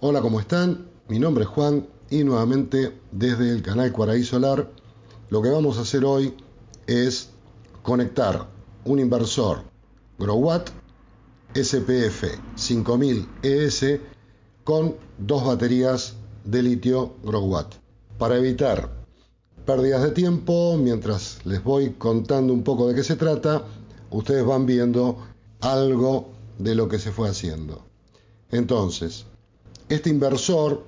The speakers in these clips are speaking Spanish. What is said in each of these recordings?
Hola, ¿cómo están? Mi nombre es Juan y nuevamente desde el canal Cuaraí Solar lo que vamos a hacer hoy es conectar un inversor Growwatt SPF 5000 ES con dos baterías de litio Growwatt para evitar pérdidas de tiempo mientras les voy contando un poco de qué se trata ustedes van viendo algo de lo que se fue haciendo entonces este inversor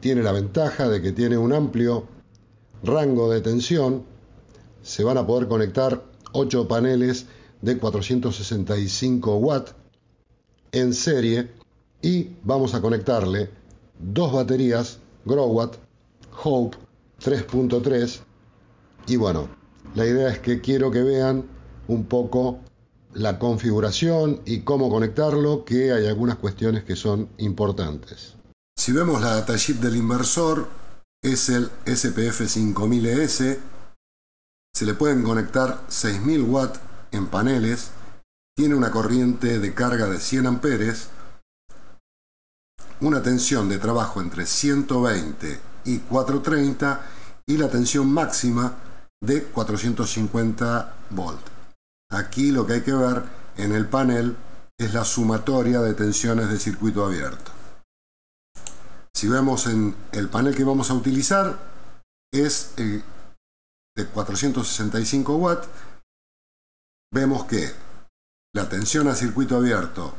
tiene la ventaja de que tiene un amplio rango de tensión. Se van a poder conectar 8 paneles de 465 watts en serie y vamos a conectarle dos baterías Growwatt Hope 3.3 y bueno, la idea es que quiero que vean un poco la configuración y cómo conectarlo, que hay algunas cuestiones que son importantes. Si vemos la datasheet del inversor, es el SPF 5000ES, se le pueden conectar 6000 watts en paneles, tiene una corriente de carga de 100 amperes, una tensión de trabajo entre 120 y 430 y la tensión máxima de 450 volts. Aquí lo que hay que ver en el panel es la sumatoria de tensiones de circuito abierto. Si vemos en el panel que vamos a utilizar, es el de 465 watts, vemos que la tensión a circuito abierto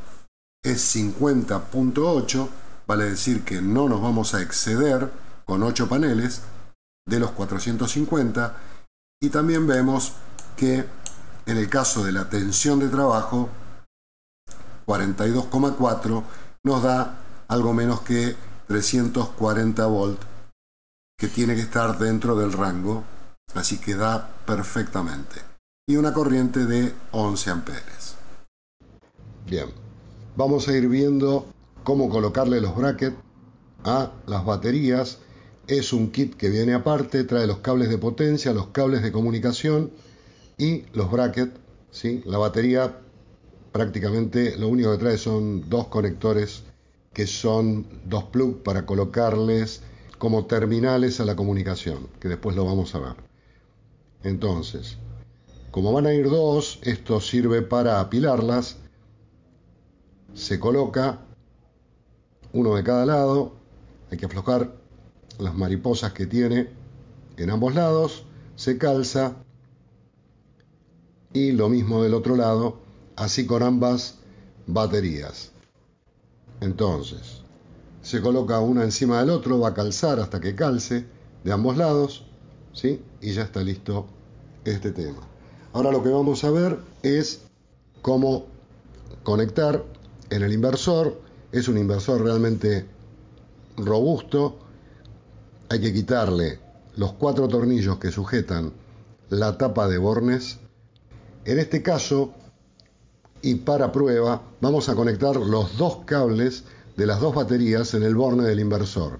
es 50.8, vale decir que no nos vamos a exceder con 8 paneles de los 450 y también vemos que en el caso de la tensión de trabajo, 42,4 nos da algo menos que 340 volts, que tiene que estar dentro del rango, así que da perfectamente. Y una corriente de 11 amperes. Bien, vamos a ir viendo cómo colocarle los brackets a las baterías. Es un kit que viene aparte, trae los cables de potencia, los cables de comunicación y los brackets, ¿sí? la batería prácticamente lo único que trae son dos conectores que son dos plugs para colocarles como terminales a la comunicación, que después lo vamos a ver. Entonces, como van a ir dos, esto sirve para apilarlas. Se coloca uno de cada lado. Hay que aflojar las mariposas que tiene en ambos lados. Se calza y lo mismo del otro lado, así con ambas baterías. Entonces, se coloca una encima del otro, va a calzar hasta que calce de ambos lados, ¿sí? Y ya está listo este tema. Ahora lo que vamos a ver es cómo conectar en el inversor. Es un inversor realmente robusto. Hay que quitarle los cuatro tornillos que sujetan la tapa de bornes en este caso, y para prueba, vamos a conectar los dos cables de las dos baterías en el borne del inversor.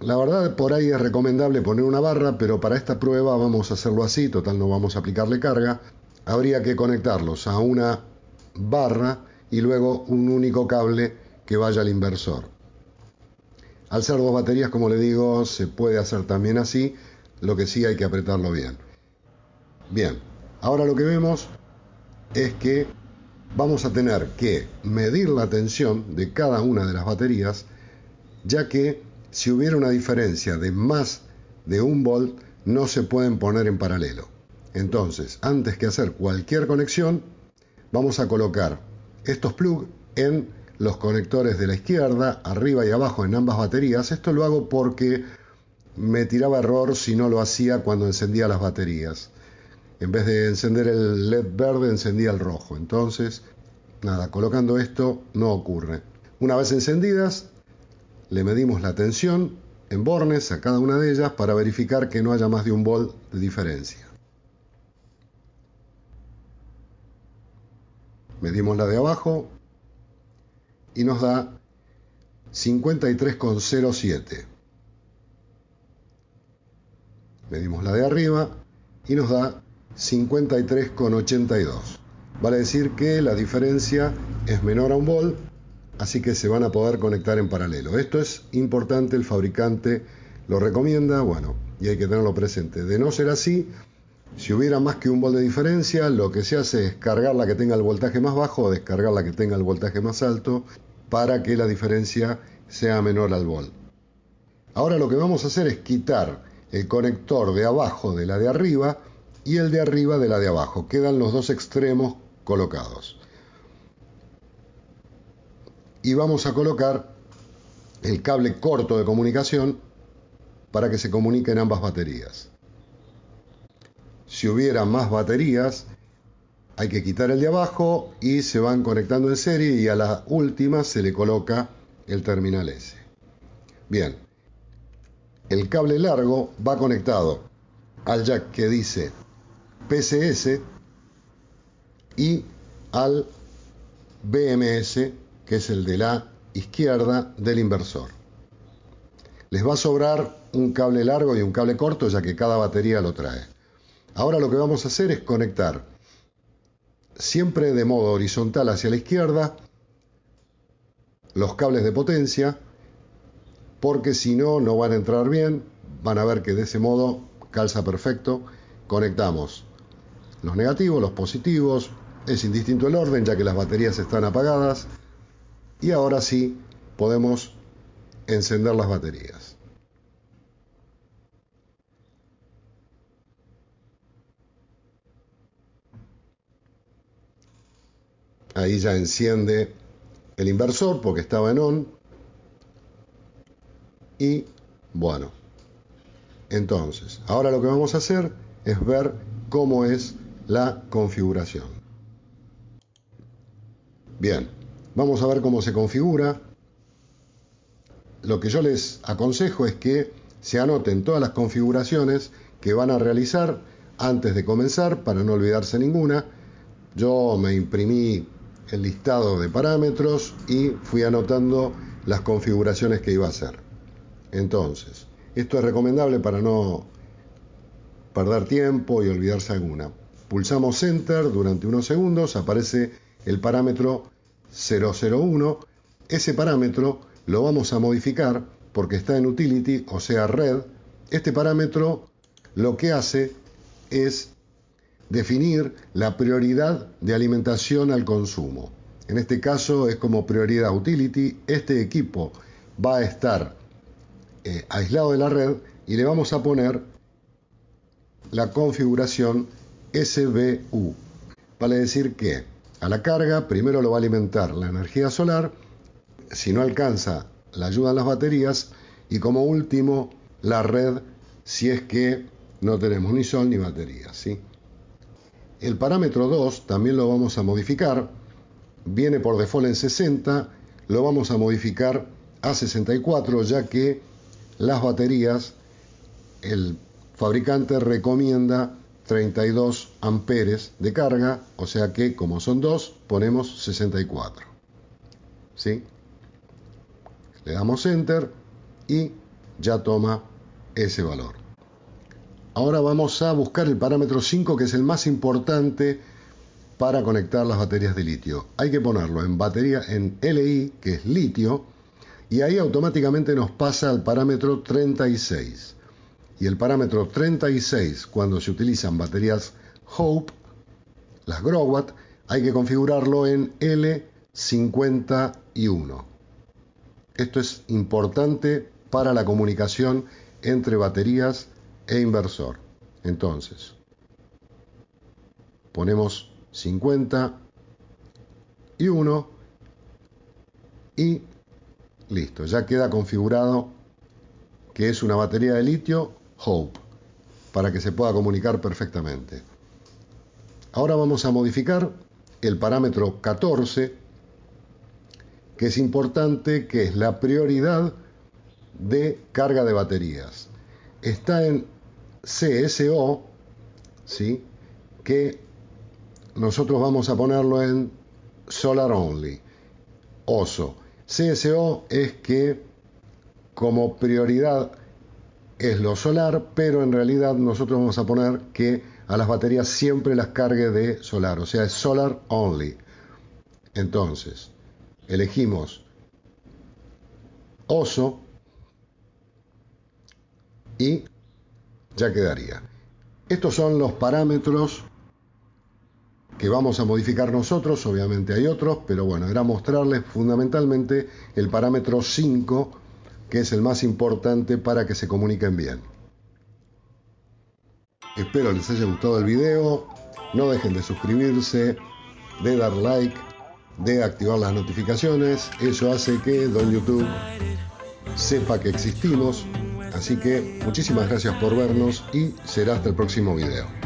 La verdad, por ahí es recomendable poner una barra, pero para esta prueba vamos a hacerlo así, total no vamos a aplicarle carga. Habría que conectarlos a una barra y luego un único cable que vaya al inversor. Al ser dos baterías, como le digo, se puede hacer también así, lo que sí hay que apretarlo bien. Bien, Ahora lo que vemos es que vamos a tener que medir la tensión de cada una de las baterías, ya que si hubiera una diferencia de más de un volt, no se pueden poner en paralelo. Entonces, antes que hacer cualquier conexión, vamos a colocar estos plugs en los conectores de la izquierda, arriba y abajo en ambas baterías. Esto lo hago porque me tiraba error si no lo hacía cuando encendía las baterías en vez de encender el LED verde, encendía el rojo. Entonces, nada, colocando esto no ocurre. Una vez encendidas, le medimos la tensión en bornes a cada una de ellas para verificar que no haya más de un volt de diferencia. Medimos la de abajo y nos da 53,07. Medimos la de arriba y nos da 53,82. Vale decir que la diferencia es menor a un volt, así que se van a poder conectar en paralelo. Esto es importante, el fabricante lo recomienda, bueno, y hay que tenerlo presente. De no ser así, si hubiera más que un volt de diferencia, lo que se hace es cargar la que tenga el voltaje más bajo o descargar la que tenga el voltaje más alto para que la diferencia sea menor al volt. Ahora lo que vamos a hacer es quitar el conector de abajo de la de arriba y el de arriba de la de abajo. Quedan los dos extremos colocados. Y vamos a colocar el cable corto de comunicación para que se comuniquen ambas baterías. Si hubiera más baterías, hay que quitar el de abajo y se van conectando en serie y a la última se le coloca el terminal S. Bien, el cable largo va conectado al jack que dice PCS y al BMS, que es el de la izquierda del inversor. Les va a sobrar un cable largo y un cable corto, ya que cada batería lo trae. Ahora lo que vamos a hacer es conectar siempre de modo horizontal hacia la izquierda los cables de potencia, porque si no, no van a entrar bien. Van a ver que de ese modo calza perfecto. Conectamos los negativos, los positivos. Es indistinto el orden, ya que las baterías están apagadas. Y ahora sí podemos encender las baterías. Ahí ya enciende el inversor porque estaba en on. Y bueno, entonces, ahora lo que vamos a hacer es ver cómo es la configuración. Bien, vamos a ver cómo se configura. Lo que yo les aconsejo es que se anoten todas las configuraciones que van a realizar antes de comenzar para no olvidarse ninguna. Yo me imprimí el listado de parámetros y fui anotando las configuraciones que iba a hacer. Entonces, esto es recomendable para no perder tiempo y olvidarse alguna. Pulsamos Enter durante unos segundos, aparece el parámetro 001. Ese parámetro lo vamos a modificar porque está en Utility, o sea, Red. Este parámetro lo que hace es definir la prioridad de alimentación al consumo. En este caso es como prioridad utility. Este equipo va a estar eh, aislado de la red y le vamos a poner la configuración SBU. Vale decir que a la carga primero lo va a alimentar la energía solar, si no alcanza la ayuda en las baterías y como último la red si es que no tenemos ni sol ni baterías. ¿sí? El parámetro 2 también lo vamos a modificar. Viene por default en 60, lo vamos a modificar a 64 ya que las baterías, el fabricante recomienda 32 amperes de carga, o sea que como son dos, ponemos 64. ¿Sí? Le damos enter y ya toma ese valor. Ahora vamos a buscar el parámetro 5 que es el más importante para conectar las baterías de litio. Hay que ponerlo en batería en LI, que es litio, y ahí automáticamente nos pasa al parámetro 36. Y el parámetro 36, cuando se utilizan baterías Hope, las Growatt, hay que configurarlo en L51. Esto es importante para la comunicación entre baterías e inversor. Entonces, ponemos 50 y 1 y listo, ya queda configurado que es una batería de litio Hope para que se pueda comunicar perfectamente. Ahora vamos a modificar el parámetro 14 que es importante, que es la prioridad de carga de baterías. Está en CSO, ¿sí? que nosotros vamos a ponerlo en Solar Only, OSO. CSO es que como prioridad es lo solar, pero en realidad nosotros vamos a poner que a las baterías siempre las cargue de solar, o sea, es Solar Only. Entonces, elegimos oso y ya quedaría. Estos son los parámetros que vamos a modificar nosotros, obviamente hay otros, pero bueno, era mostrarles fundamentalmente el parámetro 5, que es el más importante para que se comuniquen bien. Espero les haya gustado el video, no dejen de suscribirse, de dar like, de activar las notificaciones, eso hace que Don YouTube sepa que existimos, así que muchísimas gracias por vernos y será hasta el próximo video.